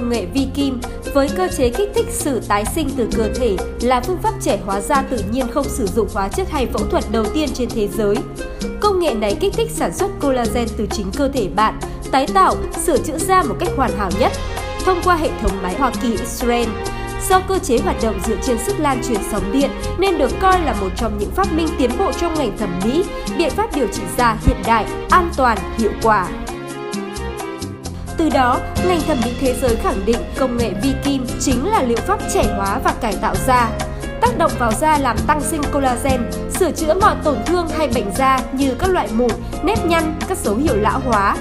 công nghệ vi kim với cơ chế kích thích sự tái sinh từ cơ thể là phương pháp trẻ hóa da tự nhiên không sử dụng hóa chất hay phẫu thuật đầu tiên trên thế giới. Công nghệ này kích thích sản xuất collagen từ chính cơ thể bạn, tái tạo, sửa chữa da một cách hoàn hảo nhất thông qua hệ thống máy Hoa Kỳ Israel. Do cơ chế hoạt động dựa trên sức lan truyền sóng điện nên được coi là một trong những phát minh tiến bộ trong ngành thẩm mỹ, biện pháp điều trị da hiện đại, an toàn, hiệu quả. Từ đó, ngành thẩm mỹ thế giới khẳng định công nghệ vi kim chính là liệu pháp trẻ hóa và cải tạo da. Tác động vào da làm tăng sinh collagen, sửa chữa mọi tổn thương hay bệnh da như các loại mụn, nếp nhăn, các dấu hiệu lão hóa.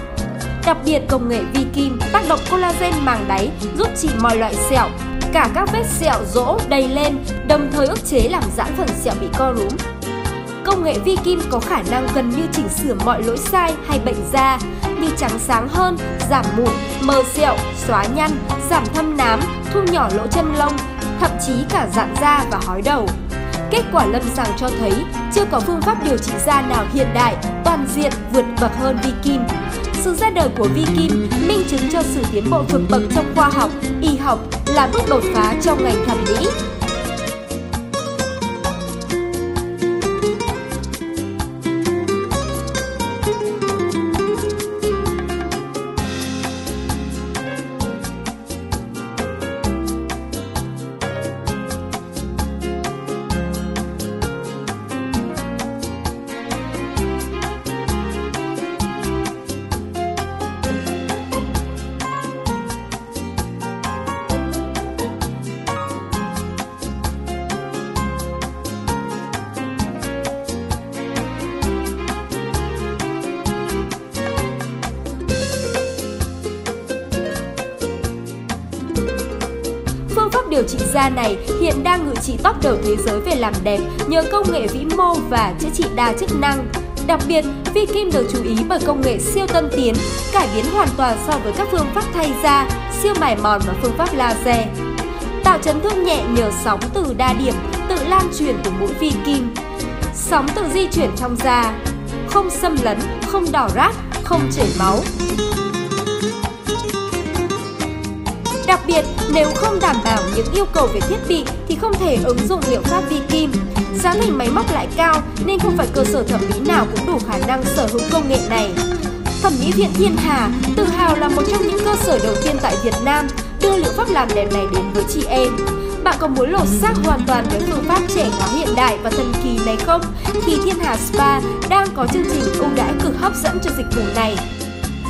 Đặc biệt, công nghệ vi kim tác động collagen màng đáy giúp trị mọi loại sẹo, cả các vết sẹo rỗ đầy lên, đồng thời ức chế làm giãn phần sẹo bị co rúm. Công nghệ vi kim có khả năng gần như chỉnh sửa mọi lỗi sai hay bệnh da như trắng sáng hơn, giảm mụn, mờ sẹo, xóa nhăn, giảm thâm nám, thu nhỏ lỗ chân lông, thậm chí cả rạn da và hói đầu. Kết quả lâm sàng cho thấy chưa có phương pháp điều trị da nào hiện đại, toàn diện vượt bậc hơn vi kim. Sự ra đời của vi kim minh chứng cho sự tiến bộ vượt bậc trong khoa học, y học là bước đột phá trong ngành thẩm mỹ. Điều trị da này hiện đang ngự trị top đầu thế giới về làm đẹp nhờ công nghệ vĩ mô và chữa trị đa chức năng. Đặc biệt, vi kim được chú ý bởi công nghệ siêu tân tiến, cải biến hoàn toàn so với các phương pháp thay da, siêu mài mòn và phương pháp laser. Tạo chấn thương nhẹ nhờ sóng từ đa điểm tự lan truyền từ mũi vi kim. Sóng tự di chuyển trong da, không xâm lấn, không đỏ rát, không chảy máu. Đặc biệt, nếu không đảm bảo những yêu cầu về thiết bị thì không thể ứng dụng liệu pháp vi kim. Giá thành máy móc lại cao nên không phải cơ sở thẩm mỹ nào cũng đủ khả năng sở hữu công nghệ này. Thẩm mỹ viện Thiên Hà tự hào là một trong những cơ sở đầu tiên tại Việt Nam đưa liệu pháp làm đẹp này đến với chị em. Bạn có muốn lột xác hoàn toàn với phương pháp trẻ hóa hiện đại và thần kỳ này không? Thì Thiên Hà Spa đang có chương trình ưu đãi cực hấp dẫn cho dịch vụ này.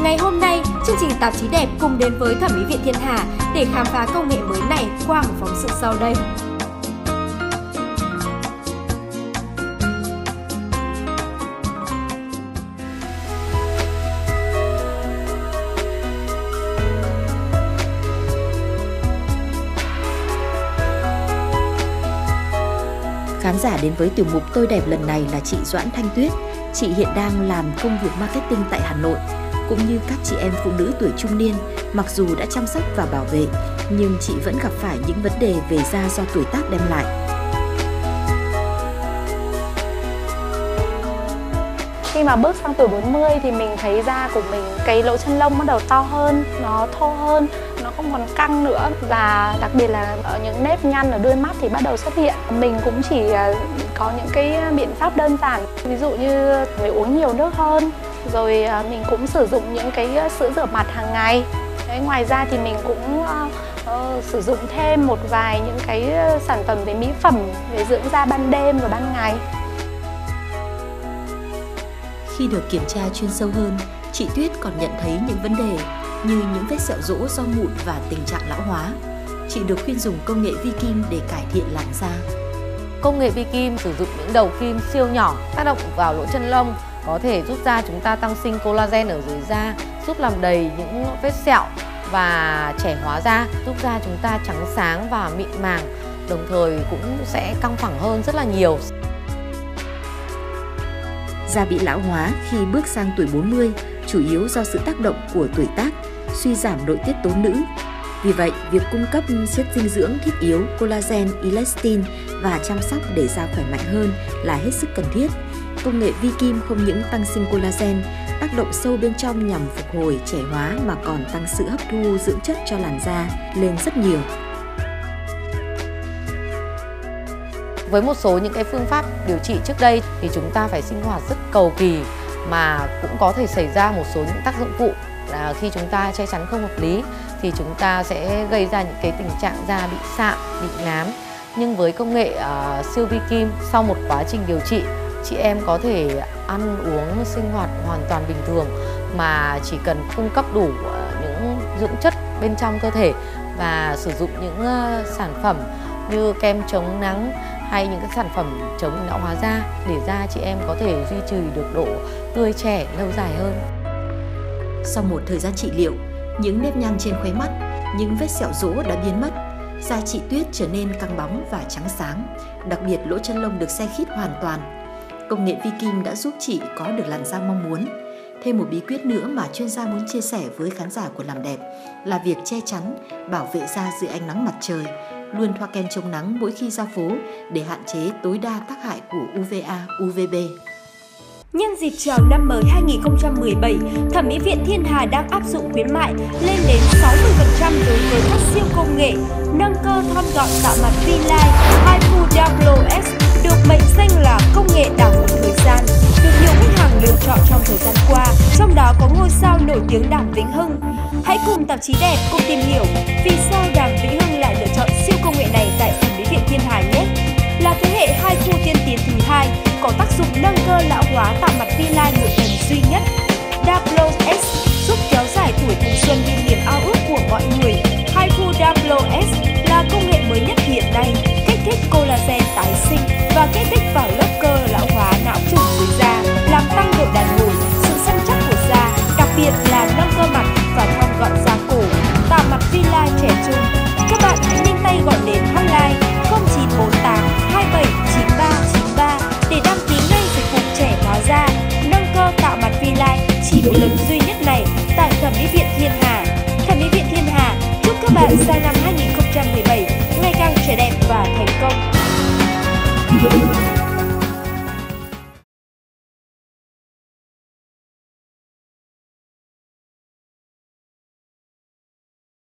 Ngày hôm nay, chương trình tạp chí đẹp cùng đến với Thẩm mỹ viện Thiên Hà để khám phá công nghệ mới này qua một phóng sự sau đây. Khán giả đến với tiểu mục Tôi đẹp lần này là chị Doãn Thanh Tuyết. Chị hiện đang làm công việc marketing tại Hà Nội cũng như các chị em phụ nữ tuổi trung niên, mặc dù đã chăm sóc và bảo vệ, nhưng chị vẫn gặp phải những vấn đề về da do tuổi tác đem lại. Khi mà bước sang tuổi 40 thì mình thấy da của mình cái lỗ chân lông bắt đầu to hơn, nó thô hơn, nó không còn căng nữa và đặc biệt là ở những nếp nhăn ở đuôi mắt thì bắt đầu xuất hiện. Mình cũng chỉ à, có những cái biện pháp đơn giản, ví dụ như phải uống nhiều nước hơn, rồi à, mình cũng sử dụng những cái à, sữa rửa mặt hàng ngày. Đấy, ngoài ra thì mình cũng uh, uh, sử dụng thêm một vài những cái sản phẩm về mỹ phẩm về dưỡng da ban đêm và ban ngày. Khi được kiểm tra chuyên sâu hơn chị tuyết còn nhận thấy những vấn đề như những vết sẹo rỗ do mụn và tình trạng lão hóa. Chị được khuyên dùng công nghệ vi kim để cải thiện làn da. Công nghệ vi kim sử dụng những đầu kim siêu nhỏ tác động vào lỗ chân lông có thể giúp da chúng ta tăng sinh collagen ở dưới da, giúp làm đầy những vết sẹo và trẻ hóa da, giúp da chúng ta trắng sáng và mịn màng, đồng thời cũng sẽ căng phẳng hơn rất là nhiều. Da bị lão hóa khi bước sang tuổi 40 chủ yếu do sự tác động của tuổi tác, suy giảm nội tiết tố nữ. Vì vậy, việc cung cấp chất dinh dưỡng thiết yếu collagen, elastin và chăm sóc để da khỏe mạnh hơn là hết sức cần thiết công nghệ vi kim không những tăng sinh collagen, tác động sâu bên trong nhằm phục hồi, trẻ hóa mà còn tăng sự hấp thu dưỡng chất cho làn da lên rất nhiều. Với một số những cái phương pháp điều trị trước đây thì chúng ta phải sinh hoạt rất cầu kỳ mà cũng có thể xảy ra một số những tác dụng phụ là khi chúng ta che chắn không hợp lý thì chúng ta sẽ gây ra những cái tình trạng da bị sạm, bị nám. Nhưng với công nghệ uh, siêu vi kim sau một quá trình điều trị chị em có thể ăn uống sinh hoạt hoàn toàn bình thường mà chỉ cần cung cấp đủ ờ, những dưỡng chất bên trong cơ thể và sử dụng những ờ, sản phẩm như kem chống nắng hay những cái sản phẩm chống lão hóa da để da chị em có thể duy trì được độ tươi trẻ lâu dài hơn. Sau một thời gian trị liệu, những nếp nhăn trên khóe mắt, những vết sẹo rỗ đã biến mất. Da chị Tuyết trở nên căng bóng và trắng sáng, đặc biệt lỗ chân lông được xe khít hoàn toàn. Công nghệ vi kim đã giúp chị có được làn da mong muốn. Thêm một bí quyết nữa mà chuyên gia muốn chia sẻ với khán giả của Làm Đẹp là việc che chắn, bảo vệ da dưới ánh nắng mặt trời, luôn thoa kem chống nắng mỗi khi ra phố để hạn chế tối đa tác hại của UVA, UVB. Nhân dịp chào năm mới 2017, Thẩm mỹ viện Thiên Hà đang áp dụng khuyến mại lên đến 60% đối với các siêu công nghệ, nâng cơ thon gọn tạo mặt V-Line, HIFU Double S được mệnh danh là công nghệ đảo ngược thời gian, được nhiều khách hàng lựa chọn trong thời gian qua, trong đó có ngôi sao nổi tiếng Đàm Vĩnh Hưng. Hãy cùng tạp chí đẹp cùng tìm hiểu tạo trẻ trung. Các bạn hãy nhanh tay gọi đến hotline 0948 279393 để đăng ký ngay dịch vụ trẻ hóa da, nâng cơ tạo mặt vi lai chỉ một lần duy nhất này tại Thẩm mỹ viện Thiên Hà. Thẩm mỹ viện Thiên Hà chúc các bạn sang năm 2017 ngày càng trẻ đẹp và thành công.